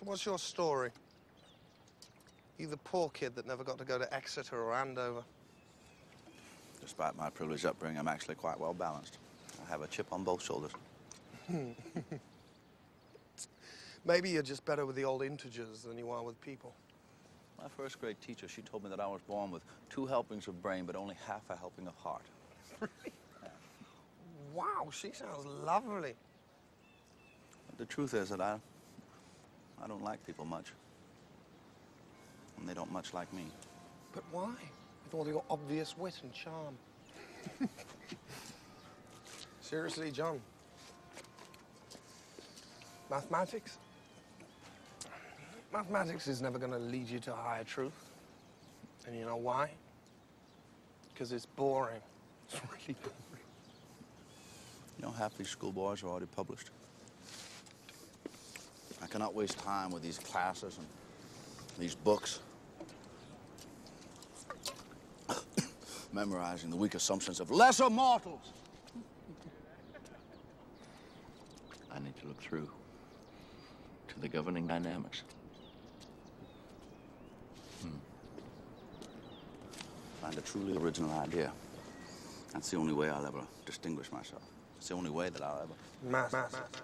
So what's your story? You the poor kid that never got to go to Exeter or Andover. Despite my privileged upbringing, I'm actually quite well balanced. I have a chip on both shoulders. Maybe you're just better with the old integers than you are with people. My first grade teacher, she told me that I was born with two helpings of brain, but only half a helping of heart. Really? Wow, she sounds lovely. But the truth is that I, I don't like people much. And they don't much like me. But why? With all your obvious wit and charm. Seriously, John. Mathematics? Mathematics is never going to lead you to higher truth. And you know why? Because it's boring. It's really boring. You know, half these school schoolboys are already published. I cannot waste time with these classes and these books. Memorizing the weak assumptions of lesser mortals. I need to look through to the governing dynamics. Hmm. Find a truly original idea. That's the only way I'll ever distinguish myself. It's the only way that I'll ever. Math. Math.